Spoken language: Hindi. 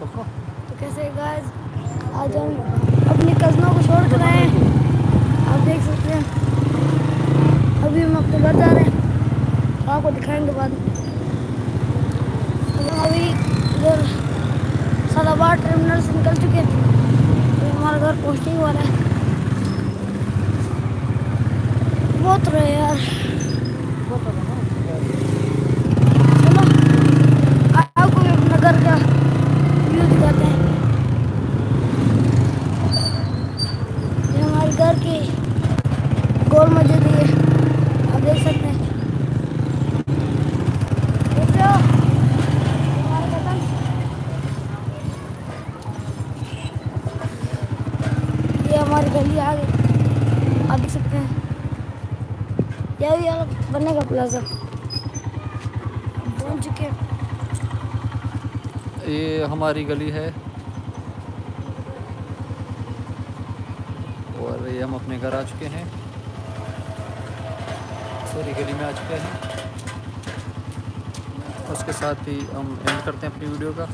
तो कैसे गाइस आज हम अपनी कजनों को छोड़ कर आए हैं आप देख सकते हैं अभी हम अपने घर जा रहे हैं आपको दिखाएँगे बाद हम अभी इधर सलाबाद टर्मिनल से निकल चुके हैं तो हमारा घर पहुँचने वाला है बहुत रहे यार चलो आ- आपको भी अपना घर का व्यू दिखाते हैं। ये हमारे घर की गोल मस्जिद है। आप देख सकते हैं। ये हमारी गली आ गई आप देख सकते हैं। यह भी बनेगा प्लाजा। पहुँच चुके हैं। ये हमारी गली है। और ये हम अपने घर आ चुके हैं। सॉरी गली में आ चुके हैं। उसके साथ ही हम एंड करते हैं अपनी वीडियो का।